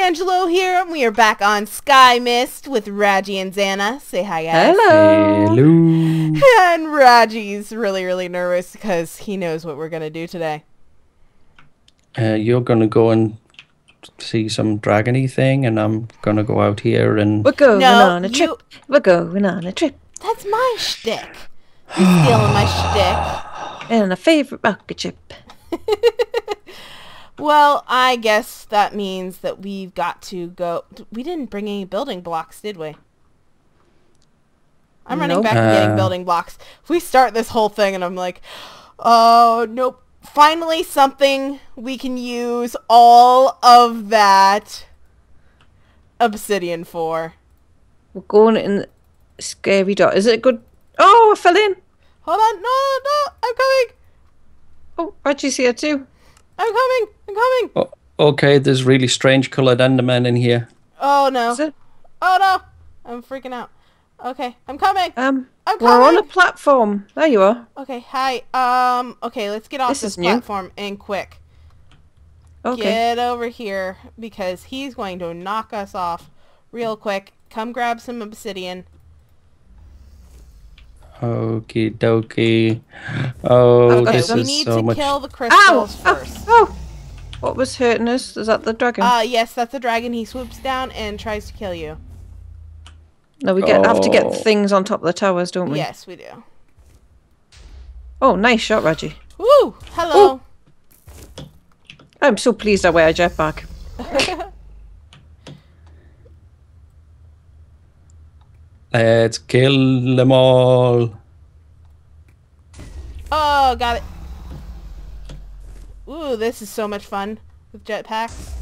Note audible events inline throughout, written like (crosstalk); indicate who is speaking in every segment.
Speaker 1: D'Angelo here, and we are back on SkyMyst with Radgie and Zanna. Say hi, guys.
Speaker 2: Hello.
Speaker 3: Hello.
Speaker 1: And Radgie's really, really nervous because he knows what we're gonna do today.
Speaker 3: Uh, you're gonna go and see some dragony thing, and I'm gonna go out here and
Speaker 2: We're going
Speaker 1: No,
Speaker 2: on a
Speaker 1: you-
Speaker 2: trip. We're going on a trip.
Speaker 1: That's my shtick. He's stealing my shtick.
Speaker 2: And a favourite rocket ship. (laughs)
Speaker 1: Well, I guess that means that we've got to go. We didn't bring any building blocks, did we? I'm running
Speaker 2: Nope.
Speaker 1: back and getting
Speaker 3: Uh.
Speaker 1: building blocks. If We start this whole thing, and I'm like, oh, nope. Finally, something we can use all of that obsidian for.
Speaker 2: We're going in the scary dot. Is it good? Oh, I fell in.
Speaker 1: Hold on, no, no, no, I'm coming,
Speaker 2: Oh, Reggie's here too.
Speaker 1: I'm coming, I'm coming.
Speaker 3: Oh, okay, there's really strange coloured endermen in here.
Speaker 1: Oh no,
Speaker 2: Is it?
Speaker 1: oh no, I'm freaking out. Okay, I'm coming.
Speaker 2: Um,
Speaker 1: I'm coming.
Speaker 2: we're on a platform. There you are.
Speaker 1: Okay, hi. Um, okay, let's get off
Speaker 2: This
Speaker 1: this,
Speaker 2: is new.
Speaker 1: platform and quick.
Speaker 2: Okay.
Speaker 1: Get over here because he's going to knock us off real quick. Come grab some obsidian.
Speaker 3: Okie dokie. Oh,
Speaker 2: got
Speaker 3: this
Speaker 2: some.
Speaker 1: we
Speaker 3: is
Speaker 1: need
Speaker 3: so
Speaker 1: to
Speaker 3: much.
Speaker 1: kill the
Speaker 2: Ow!
Speaker 1: crystals
Speaker 2: Oh,
Speaker 1: first.
Speaker 2: oh! What was hurting us? Is that the dragon?
Speaker 1: Uh, yes, that's a dragon. He swoops down and tries to kill you.
Speaker 2: no, we get have to get
Speaker 3: Oh.
Speaker 2: things on top of the towers, don't we?
Speaker 1: Yes, we do.
Speaker 2: Oh, nice shot, Reggie.
Speaker 1: Woo! Hello.
Speaker 2: I'm so pleased I wear a jetpack. (laughs)
Speaker 3: Let's kill them all.
Speaker 1: oh, got it. Ooh, this is so much fun with jetpacks.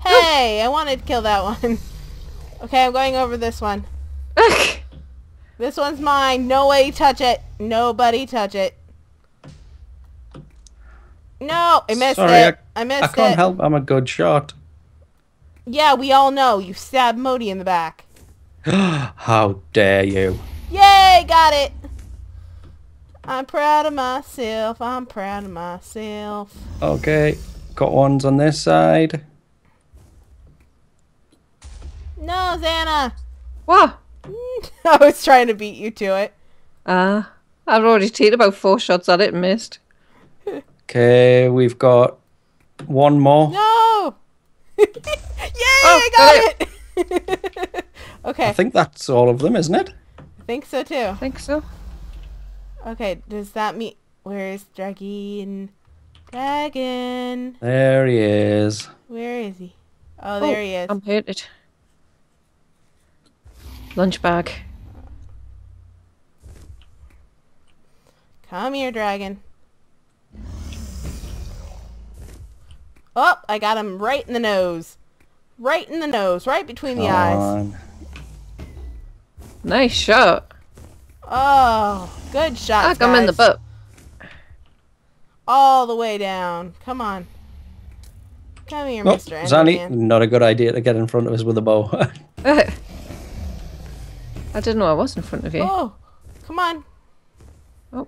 Speaker 1: Hey, I wanted to kill that one. (laughs) okay, I'm going over this one. (laughs) This one's mine. No way touch it. Nobody touch it. No, I missed
Speaker 3: Sorry,
Speaker 1: it.
Speaker 3: I,
Speaker 1: I, missed it.
Speaker 3: I can't
Speaker 1: it.
Speaker 3: help. I'm a good shot.
Speaker 1: Yeah, we all know. You stabbed Modi in the back. (gasps)
Speaker 3: How dare you?
Speaker 1: Yay, got it. I'm proud of myself. I'm proud of myself.
Speaker 3: Okay, got ones on this side.
Speaker 1: No, Zanna.
Speaker 2: what? (laughs)
Speaker 1: I was trying to beat you to it.
Speaker 2: Ah, I've already taken about four shots at it and missed.
Speaker 3: Okay, we've got one more.
Speaker 1: No. (laughs) Yay, I
Speaker 2: got
Speaker 1: got it. (laughs) okay,
Speaker 3: I think that's all of them, isn't it?
Speaker 1: I think so too.
Speaker 2: I think so.
Speaker 1: Okay, does that mean where's Dragon? Dragon,
Speaker 3: There he is.
Speaker 1: where is he? Oh, oh there he is.
Speaker 2: I'm hurted. Lunch bag.
Speaker 1: Come here, Dragon. Oh, I got him right in the nose. Right in the nose, right between the
Speaker 3: Come
Speaker 1: eyes.
Speaker 3: on.
Speaker 2: Nice shot.
Speaker 1: Oh, good shot.
Speaker 2: Ah, I'm in the boat.
Speaker 1: All the way down. Come on. Come here,
Speaker 3: Oh,
Speaker 1: Mr.
Speaker 3: Zanny, not a good idea to get in front of us with a bow. (laughs) (laughs)
Speaker 2: I didn't know I was in front of you.
Speaker 1: Oh, come on.
Speaker 2: Oh.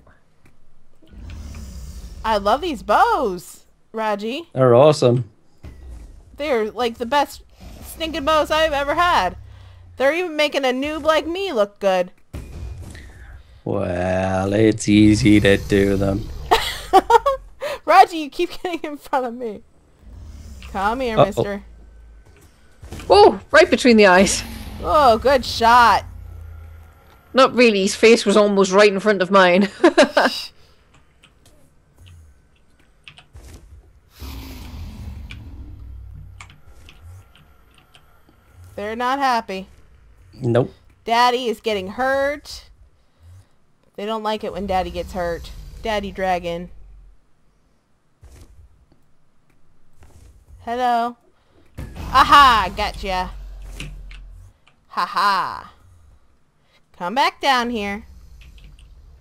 Speaker 1: I love these bows, Radgie.
Speaker 3: They're awesome.
Speaker 1: They're like the best stinking bows I've ever had. They're even making a noob like me look good.
Speaker 3: Well, it's easy to do them. (laughs)
Speaker 1: Roger, you keep getting in front of me. Come here,
Speaker 3: Uh-oh.
Speaker 1: mister.
Speaker 2: Oh, right between the eyes.
Speaker 1: Oh, good shot.
Speaker 2: Not really. His face was almost right in front of mine. (laughs)
Speaker 1: They're not happy.
Speaker 3: Nope.
Speaker 1: Daddy is getting hurt. They don't like it when Daddy gets hurt. Daddy Dragon. Hello. Aha! Gotcha. Haha. -Ha. Come back down here.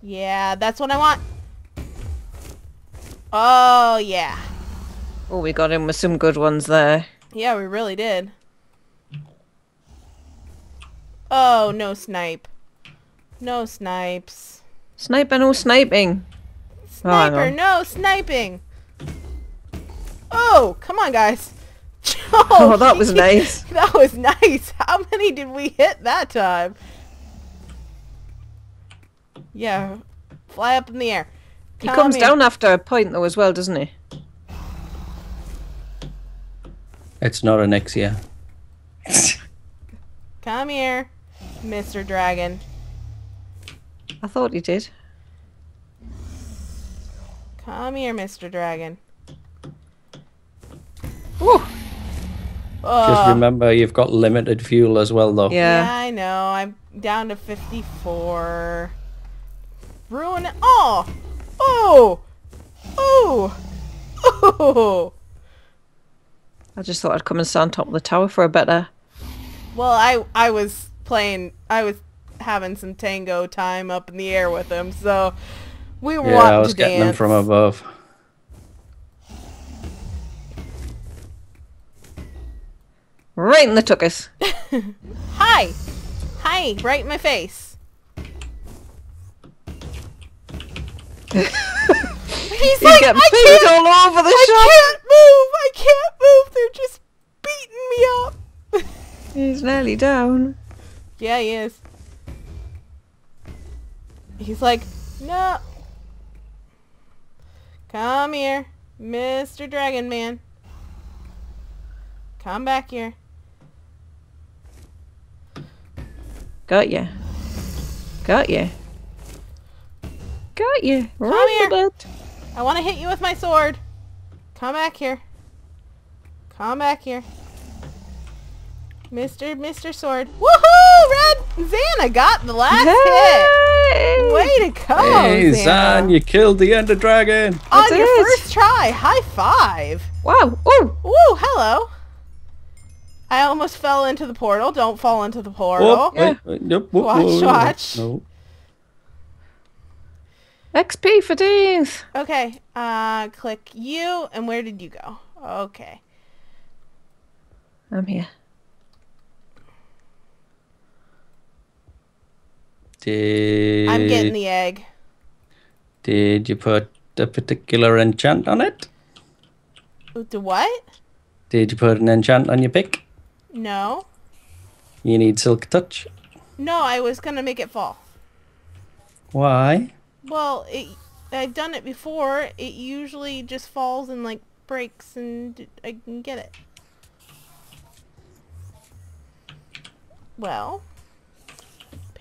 Speaker 1: Yeah, that's what I want. Oh, yeah.
Speaker 2: oh, we got him with some good ones there.
Speaker 1: Yeah, we really did. Oh, no snipe. No snipes.
Speaker 2: Sniper, no sniping. Oh, hang
Speaker 1: Sniper,
Speaker 2: on.
Speaker 1: no sniping. Oh, come on, guys. (laughs)
Speaker 2: Oh, oh, that was (laughs) nice.
Speaker 1: That was nice. (laughs) How many did we hit that time? Yeah. Fly up in the air.
Speaker 2: He comes
Speaker 1: here.
Speaker 2: down after a point though as well, doesn't he?
Speaker 3: It's not an Ixia.
Speaker 1: Come here, Mr. Dragon.
Speaker 2: I thought he did.
Speaker 1: Come here, Mr. Dragon.
Speaker 2: Ooh.
Speaker 3: Uh,
Speaker 1: just
Speaker 3: remember, you've got limited fuel as well, though.
Speaker 1: Yeah,
Speaker 2: Yeah.
Speaker 1: I know. I'm down to 54. Ruin it. Oh! Oh! Oh! Oh!
Speaker 2: I just thought I'd come and stand on top of the tower for a better.
Speaker 1: Well, I I was playing. I was having some tango time up in the air with him, so we were
Speaker 3: Yeah,
Speaker 1: wanting
Speaker 3: I was
Speaker 1: to
Speaker 3: getting
Speaker 1: dance.
Speaker 3: them from above.
Speaker 2: Right in the tuchus. (laughs)
Speaker 1: Hi, hi, right in my face. (laughs) He's
Speaker 2: He's
Speaker 1: like,
Speaker 2: getting
Speaker 1: I
Speaker 2: peed
Speaker 1: can't,
Speaker 2: all over the
Speaker 1: I
Speaker 2: shop.
Speaker 1: can't move. I can't move. They're just beating me up.
Speaker 2: He's nearly down.
Speaker 1: Yeah, he is. He's like, no. Come here, Mr. Dragon Man. Come back here.
Speaker 2: Got ya. Got ya. Got ya. Right
Speaker 1: here. I want to hit you with my sword. Come back here. Come back here. Mr. Mr. Sword. Woohoo! Red Zanna got the last hit.
Speaker 2: Hey!
Speaker 1: Way to go,
Speaker 3: hey,
Speaker 1: Zanna.
Speaker 3: Zan, you killed the Ender Dragon!
Speaker 1: On
Speaker 2: That's
Speaker 1: your
Speaker 2: it.
Speaker 1: first try. High five.
Speaker 2: Wow. Oh!
Speaker 1: Woo, hello. I almost fell into the portal. Don't fall into the portal.
Speaker 3: Oh,
Speaker 2: Yeah.
Speaker 3: wait, wait, nope, whoa,
Speaker 1: Watch,
Speaker 3: whoa,
Speaker 1: watch.
Speaker 3: No.
Speaker 2: XP for days.
Speaker 1: Okay, uh, click you, and where did you go? Okay.
Speaker 2: I'm here.
Speaker 3: Did,
Speaker 1: I'm getting the egg.
Speaker 3: did you put a particular enchant on it?
Speaker 1: The what?
Speaker 3: Did you put an enchant on your pick?
Speaker 1: No.
Speaker 3: You need Silk Touch.
Speaker 1: No, I was gonna make it fall.
Speaker 3: Why?
Speaker 1: Well, it, I've done it before. It usually just falls and, like, breaks, and I can get it. Well,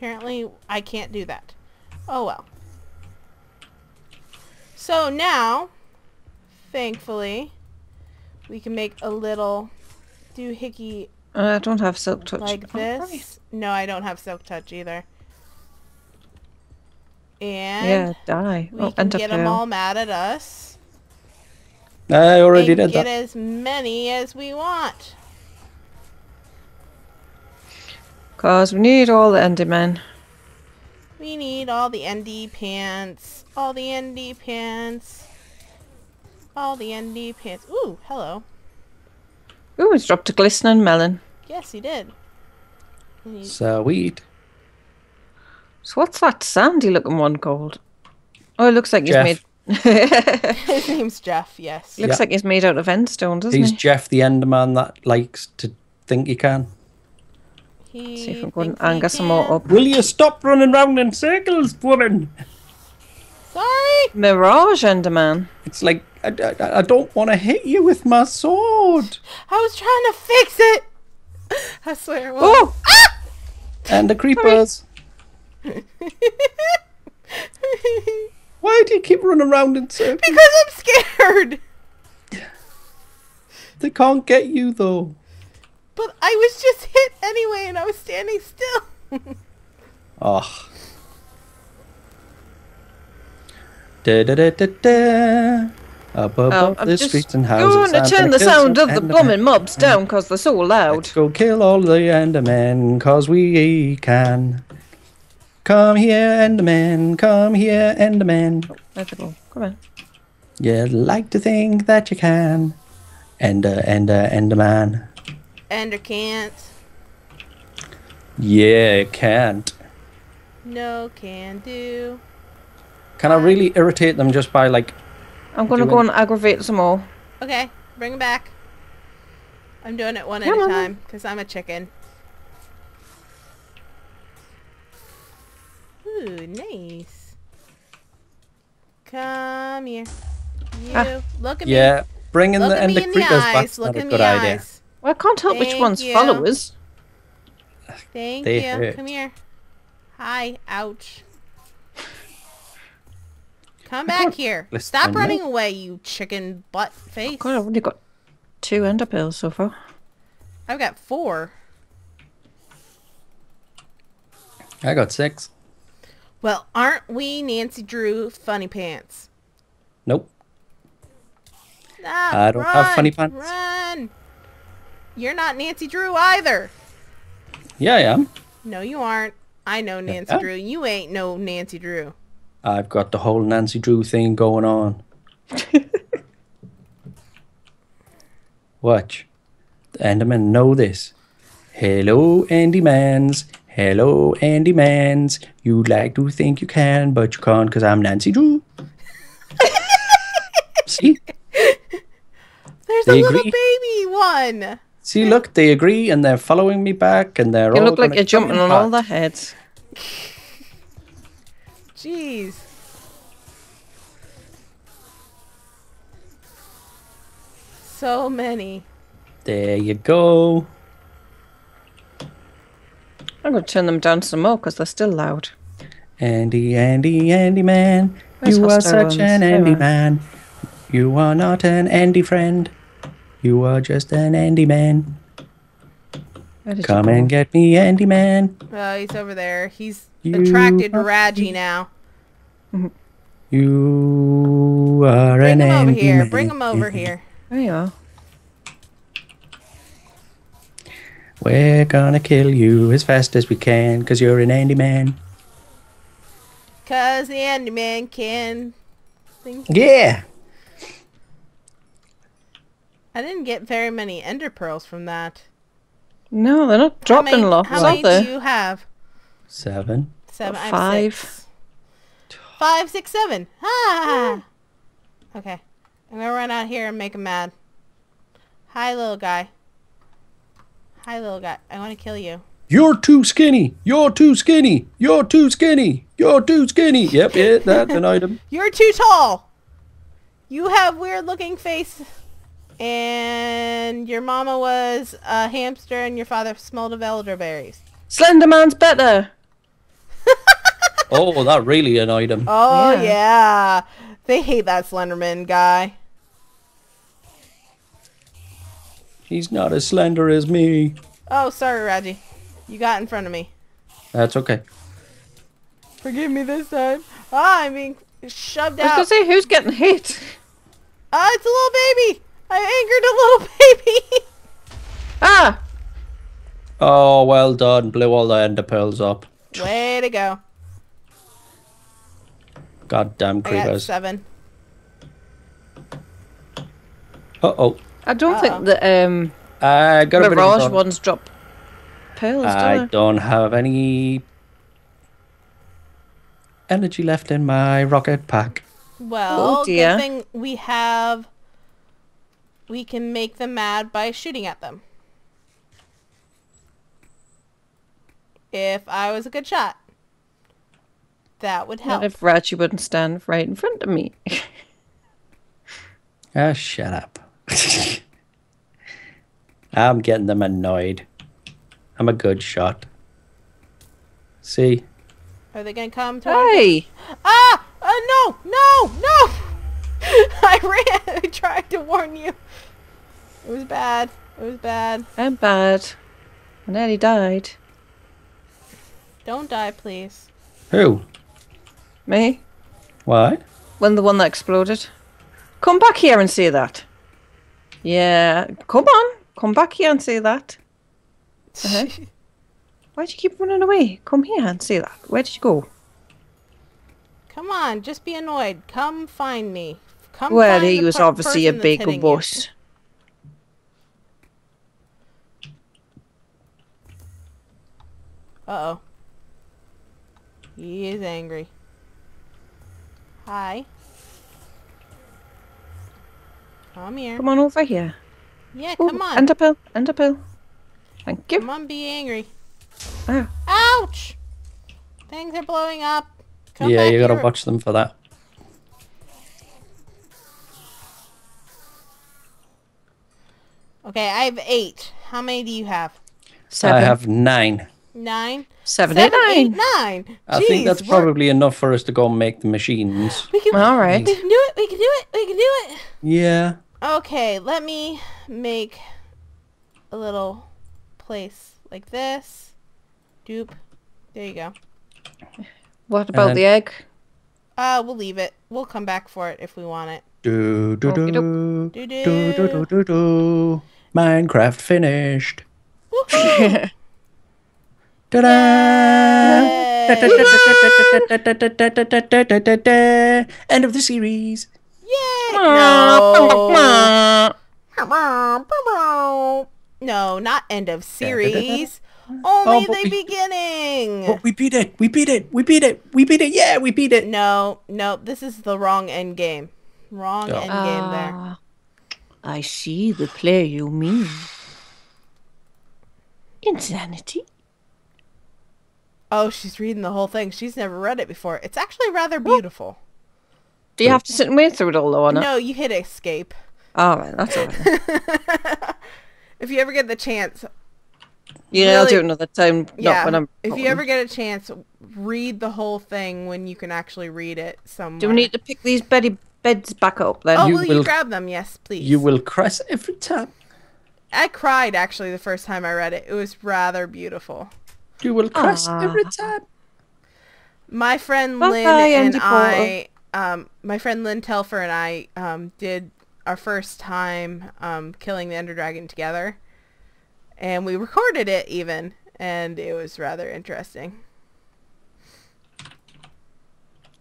Speaker 1: apparently I can't do that. Oh well. So now, thankfully, we can make a little doohickey uh,
Speaker 2: I don't have silk touch.
Speaker 1: like
Speaker 2: Oh,
Speaker 1: this.
Speaker 2: right.
Speaker 1: No, I don't have silk touch either. And
Speaker 2: Yeah, die.
Speaker 1: we
Speaker 2: oh,
Speaker 1: can get them all mad at us.
Speaker 3: I already
Speaker 1: and
Speaker 3: did
Speaker 1: get
Speaker 3: that.
Speaker 1: as many as we want.
Speaker 2: Cause we need all the Endermen.
Speaker 1: We need all the ND pants. All the ND pants. All the ND pants. Ooh, hello.
Speaker 2: Ooh, it's dropped a glistening melon.
Speaker 1: Yes, he did. And he's-
Speaker 3: Sweet.
Speaker 2: So what's that sandy looking one called? Oh, it looks like he's made. (laughs) (laughs)
Speaker 1: His name's Jeff, yes.
Speaker 2: Looks
Speaker 3: Yeah.
Speaker 2: like he's made out of endstone, doesn't
Speaker 3: He's
Speaker 2: he?
Speaker 3: Jeff the Enderman that likes to think he can.
Speaker 1: He
Speaker 2: See if I'm going
Speaker 1: thinks
Speaker 2: to
Speaker 1: he
Speaker 2: anger some more up.
Speaker 3: Will you stop running round in circles, woman?
Speaker 1: Sorry!
Speaker 2: Mirage Enderman.
Speaker 3: It's like, I, I, I don't want to hit you with my sword.
Speaker 1: I was trying to fix it! I swear it was.
Speaker 2: Oh!
Speaker 3: And the creepers. (laughs) Why do you keep running around in circles?
Speaker 1: because I'm scared!
Speaker 3: They can't get you, though.
Speaker 1: But I was just hit anyway and I was standing still.
Speaker 3: Oh. Da da da da da. Up above
Speaker 2: Oh,
Speaker 3: the
Speaker 2: just
Speaker 3: streets and houses. I'm
Speaker 2: turn
Speaker 3: gonna
Speaker 2: turn
Speaker 3: the
Speaker 2: sound of the blooming mobs down because they're so loud.
Speaker 3: Let's go kill all the Endermen, cause we can. Come here, Enderman, come here, Enderman.
Speaker 2: Where'd oh, they go? Come on.
Speaker 3: You'd like to think that you can. Ender, Ender, Enderman.
Speaker 1: Ender can't.
Speaker 3: Yeah, you can't.
Speaker 1: No can do.
Speaker 3: Can I really irritate them just by like,
Speaker 2: I'm going to
Speaker 3: Do
Speaker 2: go and aggravate some more.
Speaker 1: Okay, bring him back. I'm doing it one
Speaker 2: Come
Speaker 1: at a
Speaker 2: on.
Speaker 1: time because I'm a chicken. Ooh, nice. Come here. You
Speaker 2: Ah.
Speaker 1: look at me.
Speaker 3: Yeah, bringing
Speaker 1: Look
Speaker 3: the
Speaker 1: at me
Speaker 3: Ender
Speaker 1: in the
Speaker 3: creepers
Speaker 1: eyes. Look
Speaker 3: not a
Speaker 1: in
Speaker 3: good
Speaker 1: the
Speaker 3: idea.
Speaker 1: Eyes.
Speaker 2: Well, I can't help which one's
Speaker 1: you.
Speaker 2: followers.
Speaker 1: Thank
Speaker 3: They
Speaker 1: you.
Speaker 3: hurt.
Speaker 1: Come here. Hi. Ouch. Come back here. Stop
Speaker 3: to me.
Speaker 1: running away, you chicken butt face.
Speaker 2: God, I've only got two ender pearls so far.
Speaker 1: I've got four.
Speaker 3: I got six.
Speaker 1: Well, aren't we Nancy Drew funny pants?
Speaker 3: Nope.
Speaker 1: Ah,
Speaker 3: I don't have
Speaker 1: run,
Speaker 3: funny pants.
Speaker 1: Run! You're not Nancy Drew either.
Speaker 3: Yeah, I am.
Speaker 1: No, you aren't. I know Nancy
Speaker 3: Yeah.
Speaker 1: Drew. You ain't no Nancy Drew.
Speaker 3: I've got the whole Nancy Drew thing going on. (laughs) Watch. The Endermen know this. Hello, Andy Mans. Hello, Andy Mans. You'd like to think you can, but you can't because I'm Nancy Drew. (laughs) See?
Speaker 1: There's
Speaker 3: They
Speaker 1: a little
Speaker 3: agree.
Speaker 1: baby one.
Speaker 3: See, look, they agree and they're following me back and they're
Speaker 2: You
Speaker 3: all
Speaker 2: look like
Speaker 3: gonna
Speaker 2: you're jumping on all the heads.
Speaker 1: Jeez. So many.
Speaker 3: There you go.
Speaker 2: I'm going to turn them down some more because they're still loud.
Speaker 3: Andy, Andy, Andy man.
Speaker 2: Where's
Speaker 3: you are such
Speaker 2: ones?
Speaker 3: an
Speaker 2: There
Speaker 3: Andy man. You are not an Andy friend. You are just an Andy man. Come and get me, Andy man.
Speaker 1: Oh, he's over there. He's
Speaker 3: You
Speaker 1: attracted to
Speaker 3: are-
Speaker 1: Radgie now.
Speaker 3: You are
Speaker 1: Bring
Speaker 3: an
Speaker 1: him over here.
Speaker 3: man.
Speaker 1: Bring him over here.
Speaker 2: There you.
Speaker 3: We're gonna kill you as fast as we can, cause you're an Andy man.
Speaker 1: Cause the Andy man can think.
Speaker 3: Yeah.
Speaker 1: I didn't get very many ender pearls from that.
Speaker 2: No, they're not
Speaker 1: How
Speaker 2: dropping
Speaker 1: many,
Speaker 2: lots,
Speaker 1: how
Speaker 2: are
Speaker 1: many
Speaker 2: they?
Speaker 1: do you have?
Speaker 3: Seven.
Speaker 1: Seven. I have
Speaker 2: Five.
Speaker 1: six. Five, six, seven. Ah. Okay. I'm gonna run out here and make him mad. Hi, little guy. Hi, little guy. I want to kill you.
Speaker 3: You're too skinny. You're too skinny. You're too skinny. You're too skinny. Yep, yeah, that's an item. (laughs)
Speaker 1: You're too tall. You have weird looking face. And your mama was a hamster and your father smelled of elderberries.
Speaker 2: Slenderman's better. (laughs)
Speaker 3: Oh, that really annoyed him.
Speaker 1: Oh
Speaker 2: Yeah.
Speaker 1: yeah. They hate that Slenderman guy.
Speaker 3: He's not as slender as me.
Speaker 1: Oh, sorry, Radgie. You got in front of me.
Speaker 3: That's okay.
Speaker 1: Forgive me this time. Ah, I'm being shoved out.
Speaker 2: I was going to say, who's getting hit?
Speaker 1: Ah, it's a little baby. I angered a little (laughs) baby.
Speaker 2: Ah!
Speaker 3: Oh, well done. Blew all the ender pearls up.
Speaker 1: Way to go.
Speaker 3: Goddamn
Speaker 1: I got
Speaker 3: creepers.
Speaker 1: seven.
Speaker 3: Uh oh.
Speaker 2: I don't
Speaker 1: Uh-oh.
Speaker 2: think the um,
Speaker 3: I got a bit of a
Speaker 2: Mirage
Speaker 3: problem.
Speaker 2: ones drop pearls, do
Speaker 3: I
Speaker 2: they?
Speaker 3: don't have any energy left in my rocket pack.
Speaker 1: Well,
Speaker 2: Oh, dear.
Speaker 1: good thing we have. We can make them mad by shooting at them. If I was a good shot, that would
Speaker 2: Not
Speaker 1: help.
Speaker 2: if Radgie wouldn't stand right in front of me. (laughs)
Speaker 3: Ah, shut up. (laughs) I'm getting them annoyed. I'm a good shot. See?
Speaker 1: Are they gonna come towards?
Speaker 2: hey!
Speaker 1: Ah! Uh, no! No! No! (laughs) I ran. I tried to warn you. It was bad. It was bad.
Speaker 2: I'm bad. I nearly died.
Speaker 1: Don't die, please.
Speaker 3: Who?
Speaker 2: Me?
Speaker 3: Why?
Speaker 2: When the one that exploded. Come back here and say that. Yeah, come on. Come back here and say that. Uh-huh. (laughs) Why'd you keep running away? Come here and say that. Where did you go?
Speaker 1: Come on, just be annoyed. Come find me. Come
Speaker 2: Well, he was obviously a big
Speaker 1: hitting you.
Speaker 2: wuss.
Speaker 1: Uh-oh. He is angry. Hi. Come here.
Speaker 2: Come on over here.
Speaker 1: Yeah,
Speaker 2: Ooh,
Speaker 1: come on.
Speaker 2: Ender pearl. Ender pearl. Thank you.
Speaker 1: Come on, be angry.
Speaker 2: Ah.
Speaker 1: Ouch! Things are blowing up. Come
Speaker 3: yeah,
Speaker 1: back
Speaker 3: you gotta
Speaker 1: here.
Speaker 3: watch them for that.
Speaker 1: Okay, I have eight. How many do you have?
Speaker 2: Seven.
Speaker 3: I have nine.
Speaker 1: Nine?
Speaker 2: Seven,
Speaker 1: Seven,
Speaker 2: eight,
Speaker 1: eight,
Speaker 2: nine.
Speaker 1: nine.
Speaker 3: I think
Speaker 1: Jeez,
Speaker 3: that's
Speaker 1: we're-
Speaker 3: probably enough for us to go and make the machines.
Speaker 1: We can,
Speaker 2: All right.
Speaker 1: we can do it. We can do it. We can do it.
Speaker 3: Yeah.
Speaker 1: Okay, let me make a little place like this. Dupe. There you go.
Speaker 2: What about
Speaker 3: And-
Speaker 2: the egg?
Speaker 1: Uh, we'll leave it. We'll come back for it if we want it.
Speaker 3: Do do do
Speaker 2: Okey-doke.
Speaker 3: do
Speaker 1: Do
Speaker 3: do do
Speaker 1: do.
Speaker 3: do do. Minecraft finished.
Speaker 1: Woohoo!
Speaker 3: Ta-da!
Speaker 1: Yay!
Speaker 3: End of the series.
Speaker 1: Yay! No. No, not end of series. Only
Speaker 3: Oh,
Speaker 1: the
Speaker 3: we-
Speaker 1: beginning.
Speaker 3: Oh, we beat it. We beat it. We beat it. We beat it. Yeah, we beat it.
Speaker 1: No, no, this is the wrong end game. Wrong
Speaker 3: Oh.
Speaker 1: end game there.
Speaker 2: I see the play you mean. Insanity.
Speaker 1: Oh, she's reading the whole thing. She's never read it before. It's actually rather beautiful.
Speaker 2: Do you have to sit and wait through it all though, or not?
Speaker 1: No, you hit escape.
Speaker 2: All right, that's all right. (laughs)
Speaker 1: If you ever get the chance,
Speaker 2: Yeah, I'll do it another time.
Speaker 1: yeah.
Speaker 2: Not when I'm.
Speaker 1: if you ever get a chance, read the whole thing when you can actually read it somewhere.
Speaker 2: Do we need to pick these beddy beds back up then?
Speaker 1: Oh,
Speaker 3: You
Speaker 1: will you
Speaker 3: will-
Speaker 1: grab them? Yes, please.
Speaker 3: You will crash every time.
Speaker 1: I cried actually the first time I read it. It was rather beautiful.
Speaker 3: You will crash
Speaker 2: Ah.
Speaker 3: every time.
Speaker 1: My friend
Speaker 2: Bye,
Speaker 1: Lynn
Speaker 2: Andy
Speaker 1: and I, um, my friend Lynn Telfer and I, um, did our first time um, killing the Ender Dragon together, and we recorded it even, and it was rather interesting.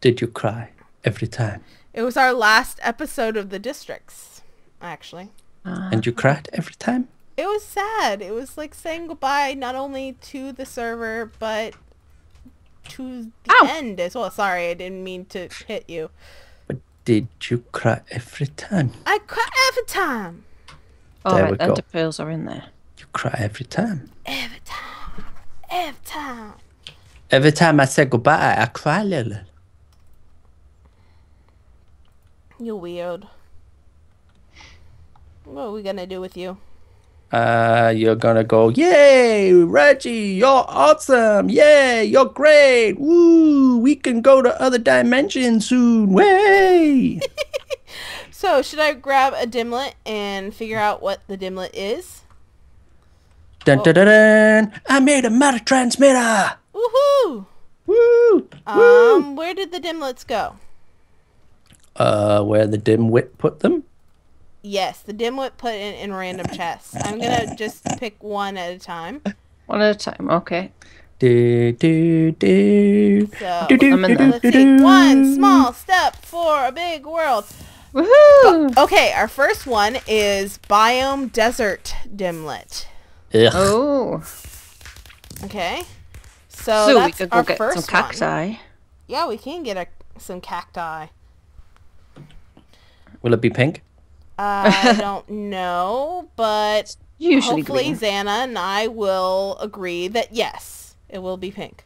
Speaker 3: Did you cry every time?
Speaker 1: It was our last episode of the districts, actually. Uh-huh.
Speaker 3: And you cried every time?
Speaker 1: It was sad. It was like saying goodbye not only to the server but to the
Speaker 2: Ow.
Speaker 1: end as well. Sorry, I didn't mean to hit you.
Speaker 3: But did you cry every time?
Speaker 1: I cry every time.
Speaker 2: All
Speaker 3: There
Speaker 2: right,
Speaker 3: we go.
Speaker 2: the pearls are in there.
Speaker 3: You cry every time.
Speaker 1: Every time. Every time.
Speaker 3: Every time I say goodbye, I cry a little.
Speaker 1: You weird. What are we gonna do with you?
Speaker 3: Uh, you're gonna go, yay, Reggie, you're awesome. Yay, you're great. Woo, we can go to other dimensions soon. Way. (laughs)
Speaker 1: So, should I grab a dimlet and figure out what the dimlet is?
Speaker 3: dun, dun, dun, dun. I made a matter transmitter.
Speaker 1: Woohoo!
Speaker 3: Woo.
Speaker 1: Um, where did the dimlets go?
Speaker 3: Uh, where the dimwit put them?
Speaker 1: Yes, the dimwit put in, in random chests. I'm gonna just pick one at a time.
Speaker 2: One at a time. Okay.
Speaker 3: Do, do, do.
Speaker 1: So,
Speaker 3: Do, do,
Speaker 2: I'm in
Speaker 3: do,
Speaker 2: there.
Speaker 3: do, do, do.
Speaker 1: One small step for a big world.
Speaker 2: Woohoo!
Speaker 1: Okay, our first one is Biome Desert Dimlet.
Speaker 3: Ugh.
Speaker 1: Oh. Okay. So,
Speaker 2: so we
Speaker 1: that's
Speaker 2: could
Speaker 1: our
Speaker 2: go get
Speaker 1: first
Speaker 2: some
Speaker 1: one.
Speaker 2: cacti.
Speaker 1: Yeah, we can get a, some cacti.
Speaker 3: Will it be pink?
Speaker 1: I (laughs) don't know, but
Speaker 2: Usually
Speaker 1: hopefully
Speaker 2: green.
Speaker 1: Xana and I will agree that yes, it will be pink.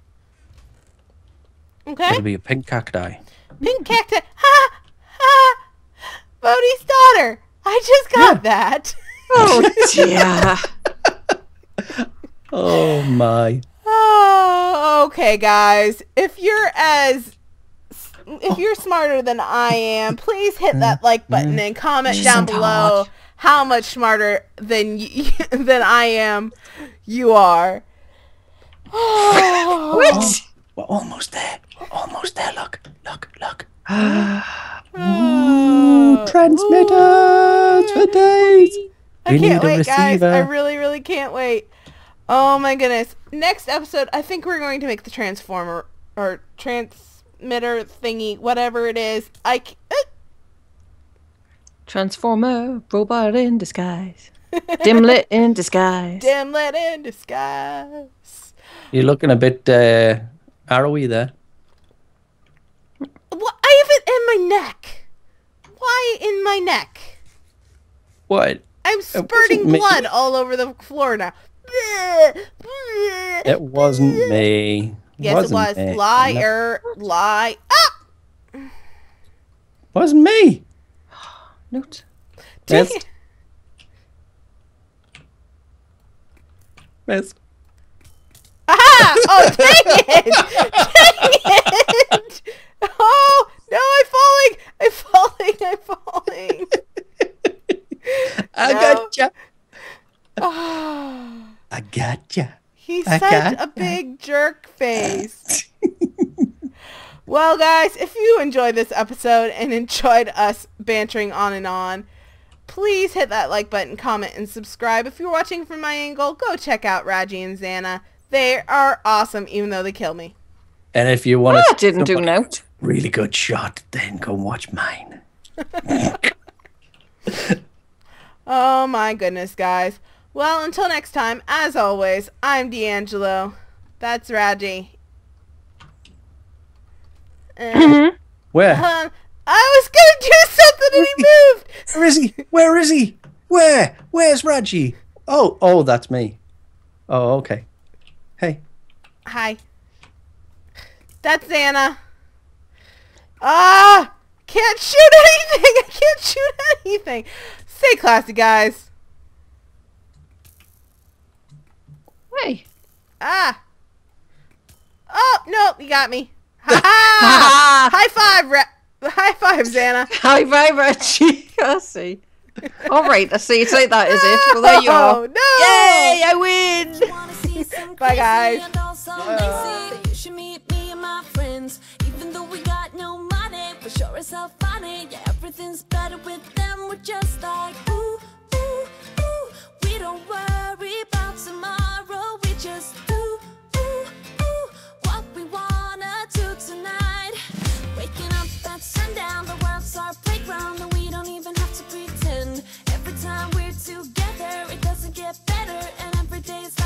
Speaker 1: Okay?
Speaker 3: It'll be a pink cacti.
Speaker 1: Pink cacti. Ha! Ha! Bodhi's daughter. I just got that.
Speaker 2: Oh (laughs) dear.
Speaker 3: Oh my.
Speaker 1: Oh, okay, guys. If you're as if you're smarter than I am, please hit that like button and comment down below how much smarter than y- (laughs) than I am you are. Oh, (gasps)
Speaker 2: what?
Speaker 3: We're almost there. We're almost there. Look, look, look.
Speaker 1: oh. (gasps)
Speaker 3: Transmitters for days.
Speaker 1: I
Speaker 3: We
Speaker 1: can't
Speaker 3: a
Speaker 1: wait, guys. I really, really can't wait. Oh my goodness. Next episode, I think we're going to make the transformer or transmitter thingy, whatever it is. I c- uh,
Speaker 2: Transformer, robot in disguise. (laughs) Dimlet in disguise.
Speaker 1: dimlet in disguise.
Speaker 3: You're looking a bit uh, arrowy there.
Speaker 1: What? I have it in my neck. Why in my neck?
Speaker 3: What?
Speaker 1: I'm
Speaker 3: wasn't
Speaker 1: spurting
Speaker 3: me.
Speaker 1: blood all over the floor now.
Speaker 3: It wasn't me.
Speaker 1: Yes,
Speaker 3: wasn't
Speaker 1: it was.
Speaker 3: me.
Speaker 1: Liar. Lie. Ah!
Speaker 3: Wasn't me.
Speaker 2: Newt.
Speaker 1: Dang
Speaker 3: Yes.
Speaker 1: it.
Speaker 3: Miss.
Speaker 1: Ah! Oh, dang it! Dang it! Oh, no, I'm falling! I'm falling! I'm falling!
Speaker 3: I
Speaker 1: No.
Speaker 3: gotcha.
Speaker 1: Ah.
Speaker 3: I gotcha.
Speaker 1: He's
Speaker 3: I
Speaker 1: such a big jerk face. (laughs) well, guys, if you enjoyed this episode and enjoyed us bantering on and on, please hit that like button, comment, and subscribe. If you're watching from my angle, go check out Radgie and Zanna. They are awesome, even though they kill me.
Speaker 3: And if you want
Speaker 2: That ah, didn't do Newt.
Speaker 3: really good shot, then go watch mine. (laughs)
Speaker 1: Oh my goodness, guys. Well, until next time, as always, I'm D'Angelo. That's Radgie. And,
Speaker 3: Where?
Speaker 1: uh, I was gonna do something and he moved!
Speaker 3: Where is he? Where is he? Where? Where's Radgie? Oh, oh, that's me. Oh, okay. Hey.
Speaker 1: Hi. That's Anna. Ah! Can't shoot anything! (laughs) I can't shoot anything! Stay classy, guys.
Speaker 2: Hey.
Speaker 1: Ah! Oh, no, you got me. (laughs) Ha ha! (laughs) High five, Ra- High five, Zanna. (laughs)
Speaker 2: Hi, bye, Reggie. I see. All right, I see. It's like that, is it? Well, there you
Speaker 1: Oh,
Speaker 2: are.
Speaker 1: no!
Speaker 2: Yay, I win!
Speaker 1: Bye, guys.
Speaker 4: You should meet me and my friends. Even though we got no money, for sure it's so funny. Yeah, everything's better with them. We're just like, ooh, ooh, ooh. We don't worry about tomorrow
Speaker 2: just do ooh, ooh, what we wanna do tonight. Waking up at sundown, the world's our playground, and we don't even have to pretend. Every time we're together, it doesn't get better, and every day's.